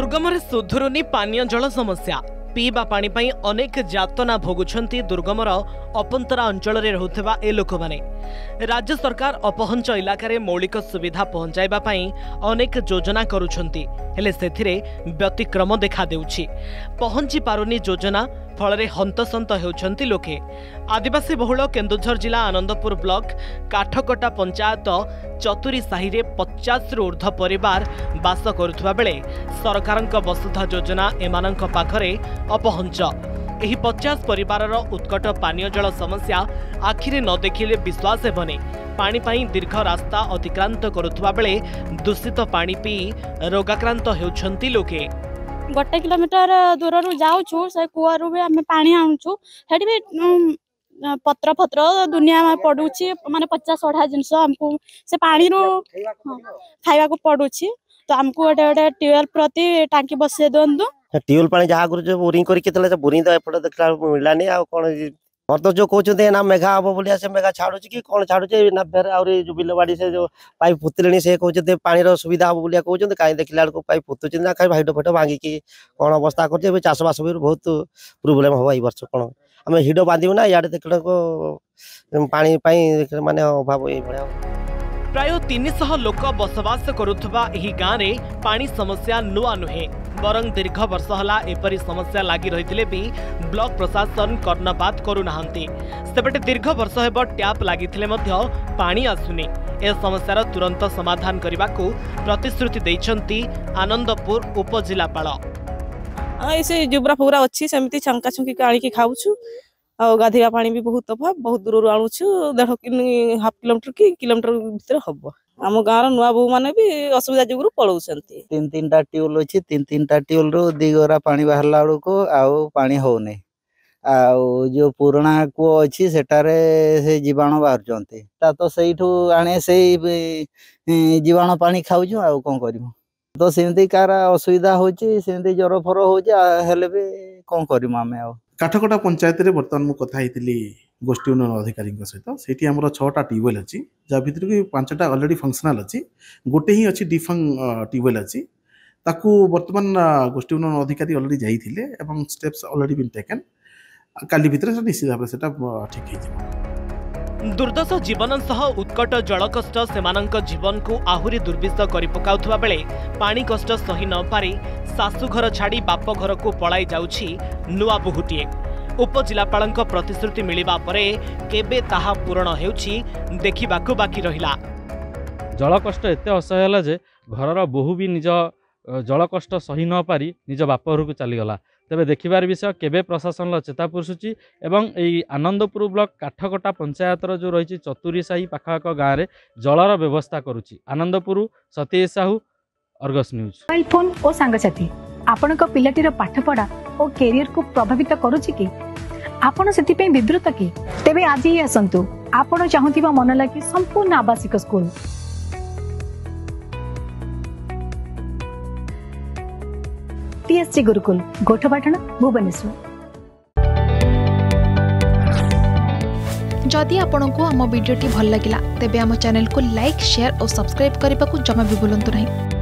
ଦୁର୍ଗମରେ ସୁଧୁରୁନି ପାନୀୟ ଜଳ ସମସ୍ୟା ପିଇବା ପାଣି ପାଇଁ ଅନେକ ଯାତନା ଭୋଗୁଛନ୍ତି ଦୁର୍ଗମର ଅପନ୍ତରା ଅଞ୍ଚଳରେ ରହୁଥିବା ଏ ଲୋକମାନେ ରାଜ୍ୟ ସରକାର ଅପହଞ୍ଚ ଇଲାକାରେ ମୌଳିକ ସୁବିଧା ପହଞ୍ଚାଇବା ପାଇଁ ଅନେକ ଯୋଜନା କରୁଛନ୍ତି ହେଲେ ସେଥିରେ ବ୍ୟତିକ୍ରମ ଦେଖାଦେଉଛି ପହଞ୍ଚି ପାରୁନି ଯୋଜନା ଫଳରେ ହନ୍ତସନ୍ତ ହେଉଛନ୍ତି ଲୋକେ ଆଦିବାସୀ ବହୁଳ କେନ୍ଦୁଝର ଜିଲ୍ଲା ଆନନ୍ଦପୁର ବ୍ଲକ କାଠକଟା ପଞ୍ଚାୟତ ଚତୁରୀ ସାହିରେ ପଚାଶରୁ ଉର୍ଦ୍ଧ୍ୱ ପରିବାର ବାସ କରୁଥିବା ବେଳେ ସରକାରଙ୍କ ବସୁଧା ଯୋଜନା ଏମାନଙ୍କ ପାଖରେ ଅପହଞ୍ଚ ଏହି ପଚାଶ ପରିବାରର ଉତ୍କଟ ପାନୀୟ ଜଳ ସମସ୍ୟା ଆଖିରେ ନ ଦେଖିଲେ ବିଶ୍ୱାସ ହେବନି ପାଣି ପାଇଁ ଦୀର୍ଘ ରାସ୍ତା ଅତିକ୍ରାନ୍ତ କରୁଥିବା ବେଳେ ଦୂଷିତ ପାଣି ପିଇ ରୋଗାକ୍ରାନ୍ତ ହେଉଛନ୍ତି ଲୋକେ गोटे किलोमीटर दूर रू जाऊ कूर भी आम पा आणुचु भी पत्र फत्र दुनिया पड़ू मान पचास अढ़ा जिनस से पा रू खाइबा पड़ू तो आमको गोटे गोटे ट्यूबेल प्रति टांगी बसई दिखा ट्यूबेल पानी जहाँ बोरींग करते बोरींग देखा मिललानी आ ମତେ ଯୋଉ କହୁଛନ୍ତି ନା ମେଘା ହବ ବୋଲି ସେ ମେଘା ଛାଡୁଛି କି କଣ ଛାଡୁଛି ନା ଫେରେ ଆହୁରି ଯୋଉ ବିଲବାଡି ସେ ଯୋଉ ପାଇପ୍ ପୋତିଲେଣି ସେ କହୁଛନ୍ତି ପାଣିର ସୁବିଧା ହବ ବୋଲି କହୁଛନ୍ତି କାହିଁ ଦେଖିଲା ବେଳକୁ ପାଇପ୍ ପୋତୁଛନ୍ତି ନା କାହିଁ ଭାଇଟ ଫାଇଟ ଭାଙ୍ଗିକି କଣ ଅବସ୍ଥା କରୁଛି ଏବେ ଚାଷବାସ ବି ବହୁତ ପ୍ରୋବ୍ଲେମ୍ ହବ ଏଇ ବର୍ଷ କଣ ଆମେ ହିଡ଼ ବାନ୍ଧିବୁ ନା ଇଆଡ଼େ ଦେଖିଲାକୁ ପାଣି ପାଇଁ ମାନେ ଅଭାବ ଏଇଭଳିଆ प्राय तिनश लोक बसवास गरुवाही समस्या नुआ नुँ वरङ दीर्घ वर्ष होला एपरि समस्या लागिरह ब्लक प्रशासन कर्णपात गरुँदै सेपटे दीर्घ वर्ष हेर् ट्याप आसुनी ए समस्यार तुरन्त समतिश्रुति आनन्दपुर उपजिल्लापा ଆଉ ଗାଧୋଇବା ପାଣି ବି ବହୁତ ଅଭାବ ବହୁତ ଦୂରରୁ ଆଣୁଛୁ ଦେଢ଼ ହାଫ୍ କିଲୋମିଟର କି କିଲୋମିଟର ଭିତରେ ହବ ଆମ ଗାଁର ନୂଆ ବୋହୁ ମାନେ ବି ଅସୁବିଧା ଯୋଗୁଁ ପଳଉଛନ୍ତି ତିନି ତିନିଟା ଟ୍ୟୁବଲ ଅଛି ତିନି ତିନିଟା ଟ୍ୟୁବଲରୁ ଦି ଗରା ପାଣି ବାହାରିଲା ବେଳକୁ ଆଉ ପାଣି ହଉନି ଆଉ ଯୋଉ ପୁରୁଣା କୂଅ ଅଛି ସେଠାରେ ସେ ଜୀବାଣୁ ବାହାରୁଛନ୍ତି ତା ତ ସେଇଠୁ ଆଣେ ସେଇ ଜୀବାଣୁ ପାଣି ଖାଉଛୁ ଆଉ କ'ଣ କରିବୁ ତ ସେମିତି କାହାର ଅସୁବିଧା ହେଉଛି ସେମିତି ଜ୍ୱର ଫର ହେଉଛି ହେଲେ ବି କ'ଣ କରିବୁ ଆମେ ଆଉ କାଠକଟା ପଞ୍ଚାୟତରେ ବର୍ତ୍ତମାନ ମୁଁ କଥା ହେଇଥିଲି ଗୋଷ୍ଠୀ ଉନ୍ନୟନ ଅଧିକାରୀଙ୍କ ସହିତ ସେଇଠି ଆମର ଛଅଟା ଟ୍ୟୁବୱେଲ୍ ଅଛି ଯାହା ଭିତରୁ କି ପାଞ୍ଚଟା ଅଲରେଡ଼ି ଫଙ୍କସନାଲ୍ ଅଛି ଗୋଟେ ହିଁ ଅଛି ଡିଫଙ୍ଗ ଟ୍ୟୁବୱେଲ୍ ଅଛି ତାକୁ ବର୍ତ୍ତମାନ ଗୋଷ୍ଠୀ ଉନ୍ନୟନ ଅଧିକାରୀ ଅଲରେଡ଼ି ଯାଇଥିଲେ ଏବଂ ଷ୍ଟେପ୍ସ ଅଲରେଡ଼ି ବିନ୍ ଟେକେନ୍ କାଲି ଭିତରେ ନିଶ୍ଚିତ ଭାବରେ ସେଇଟା ଠିକ୍ ହେଇଯିବ दुर्दश जीवन सह उत्कट कष्ट सेमानंक जीवनकु आहुरी दुर्विष गरि पकाउथुबा बेले पानी कष्ट सही न पारी सासुघर छाडी बाप घरकु पळाई जाउछि नुआ बहुटिए उपजिलापालंक प्रतिश्रुति मिलिबा परे केबे ताहा पूर्ण हेउछि देखिबाकु बाकी रहिला जलकष्ट कष्ट असह्य होला जे घरर बहु बि निज जलकष्ट सही न पारी निज बाप घरकु चली गला तपाईँ देख प्रशासन र चेता पर्सुचीपुर ब्लक काठकटा पञ्चायत रतुरी साही पाँच जलर व्यवस्था आनन्दपुर सतीय साहुजा पठ को प्रभावित आउँदै विद्रुत कि मन लागे संपूर्ण आवासिक स्कुल टीएससी गुरुकुल गोठपाटन भुवनेश्वर जदि आपण को आम भिडी भल लगा तेब आम चेल को लाइक सेयार और सब्सक्राइब करने को जमा भी बुलां नहीं